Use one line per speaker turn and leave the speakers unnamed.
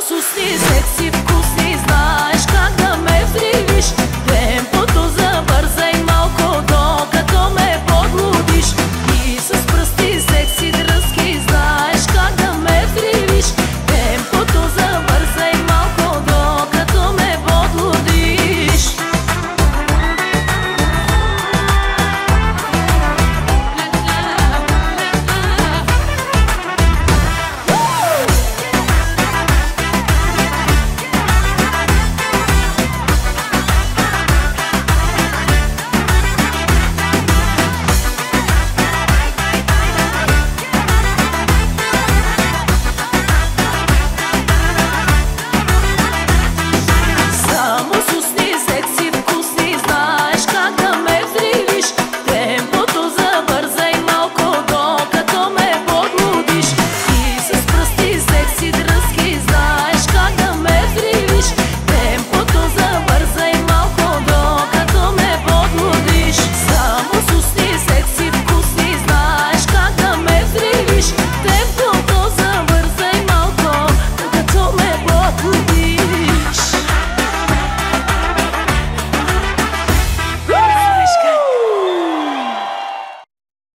Susni seksi